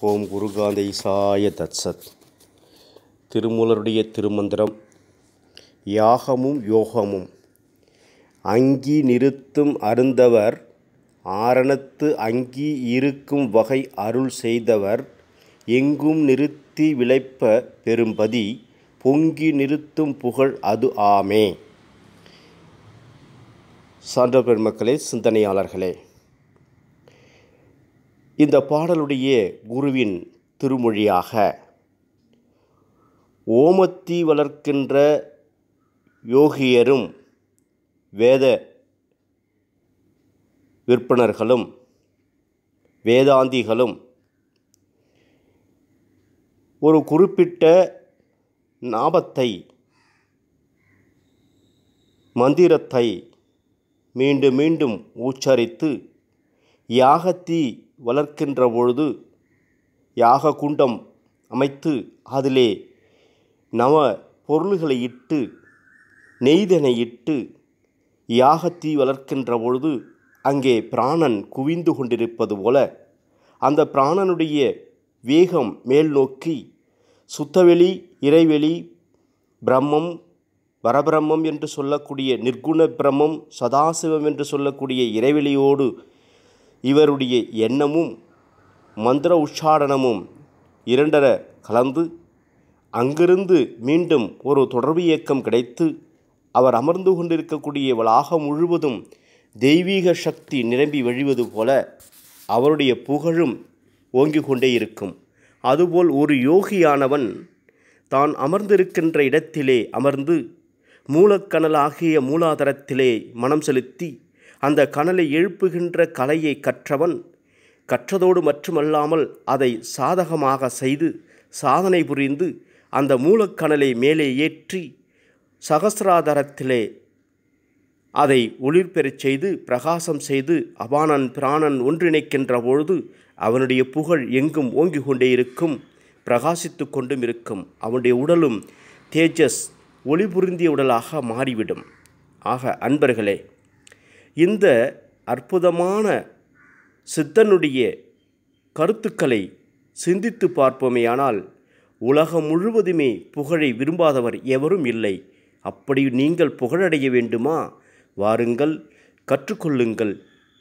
ஓம் குருகாந்தேசாய தத்சத். திருமூலருடைய திருமந்திரம் யாகமும் யோகமும். அங்கி நிறுத்தும் அருந்தவர் ஆரணத்து அங்கி இருக்கும் வகை அருள் செய்தவர் எங்கும் நிறுத்தி விளைப்ப பெரும்பதி பொங்கி நிறுத்தும் புகழ் அது ஆமே. சான்ற பெருமக்களே சிந்தனையாளர்களே இந்த பாடலுடைய குருவின் திருமொழியாக ஓமத்தி வளர்க்கின்ற யோகியரும் வேத விற்பனர்களும் வேதாந்திகளும் ஒரு குறிப்பிட்ட நாபத்தை மந்திரத்தை மீண்டும் மீண்டும் உச்சரித்து யாகத்தீ வளர்க்கின்ற பொழுது யாக குண்டம் அமைத்து அதிலே நவ பொருள்களை இட்டு நெய்தனை இட்டு யாகத்தீ வளர்க்கின்ற பொழுது அங்கே பிராணன் குவிந்து கொண்டிருப்பது போல அந்த பிராணனுடைய வேகம் மேல் நோக்கி சுத்தவெளி இறைவெளி பிரம்மம் பரபிரம்மம் என்று சொல்லக்கூடிய நிர்குண பிரம்மம் சதாசிவம் என்று சொல்லக்கூடிய இறைவெளியோடு இவருடைய எண்ணமும் மந்திர உச்சாரணமும் இரண்டர கலந்து அங்கிருந்து மீண்டும் ஒரு தொடர்பு இயக்கம் கிடைத்து அவர் அமர்ந்து கொண்டிருக்கக்கூடிய வளாகம் முழுவதும் தெய்வீக சக்தி நிரம்பி வழிவது போல அவருடைய புகழும் ஓங்கிக் கொண்டே இருக்கும். அதுபோல் ஒரு யோகியானவன் தான் அமர்ந்திருக்கின்ற இடத்திலே அமர்ந்து மூலக்கணலாகிய மூலாதாரத்திலே மனம் செலுத்தி அந்த கனலை எழுப்புகின்ற கலையை கற்றவன் கற்றதோடு மட்டுமல்லாமல் அதை சாதகமாக செய்து சாதனை புரிந்து அந்த மூலக்கணலை மேலே ஏற்றி சகசிராதாரத்திலே அதை ஒளிர்பெறச் செய்து பிரகாசம் செய்து அபானன் பிராணன் ஒன்றிணைக்கின்ற பொழுது அவனுடைய புகழ் எங்கும் ஓங்கிக் கொண்டே இருக்கும் பிரகாசித்து கொண்டும் இருக்கும். அவனுடைய உடலும் தேஜஸ் ஒளி புரிந்திய உடலாக மாறிவிடும். ஆக அன்பர்களே இந்த அற்புதமான சித்தனுடைய கருத்துக்களை சிந்தித்து பார்ப்போமேயானால் உலகம் முழுவதுமே புகழை விரும்பாதவர் எவரும் இல்லை. அப்படி நீங்கள் புகழடைய வேண்டுமா? வாருங்கள் கற்றுக்கொள்ளுங்கள்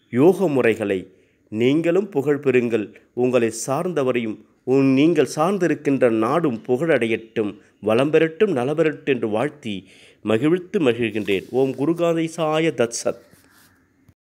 யோக முறைகளை. நீங்களும் புகழ் பெறுங்கள். உங்களை சார்ந்தவரையும் உன் நீங்கள் சார்ந்திருக்கின்ற நாடும் புகழடையட்டும் வளம் பெறட்டும் நலபெறட்டும் என்று வாழ்த்தி மகிழ்த்து மகிழ்கின்றேன். ஓம் குருகாதை சாய தத்சத்.